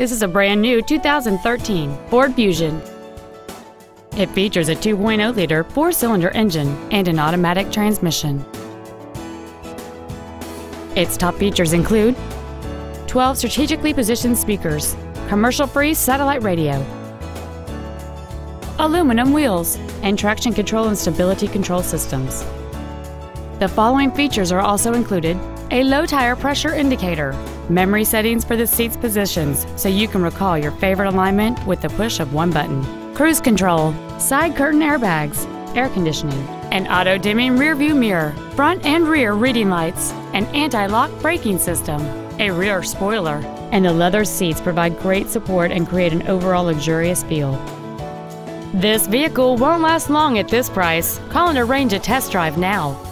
This is a brand new 2013 Ford Fusion. It features a 2.0-liter four-cylinder engine and an automatic transmission. Its top features include 12 strategically positioned speakers, commercial-free satellite radio, aluminum wheels, and traction control and stability control systems. The following features are also included a low tire pressure indicator, memory settings for the seat's positions so you can recall your favorite alignment with the push of one button, cruise control, side curtain airbags, air conditioning, an auto dimming rear view mirror, front and rear reading lights, an anti lock braking system, a rear spoiler, and the leather seats provide great support and create an overall luxurious feel. This vehicle won't last long at this price. Call and arrange a test drive now.